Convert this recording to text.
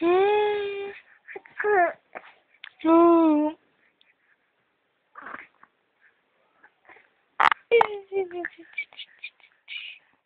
Hmm? music.